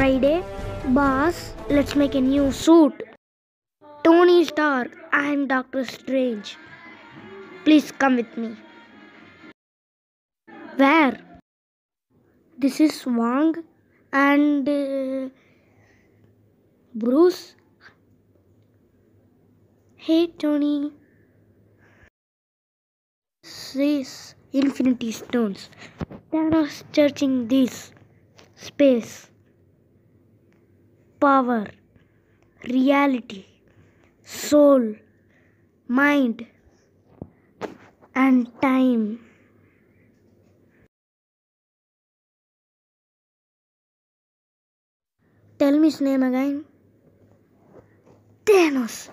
Friday. Boss, let's make a new suit. Tony Stark, I am Doctor Strange. Please come with me. Where? This is Wong and uh, Bruce. Hey, Tony. These Infinity Stones. Thanos searching this space, power, reality, soul, mind, and time. Tell me his name again. Thanos.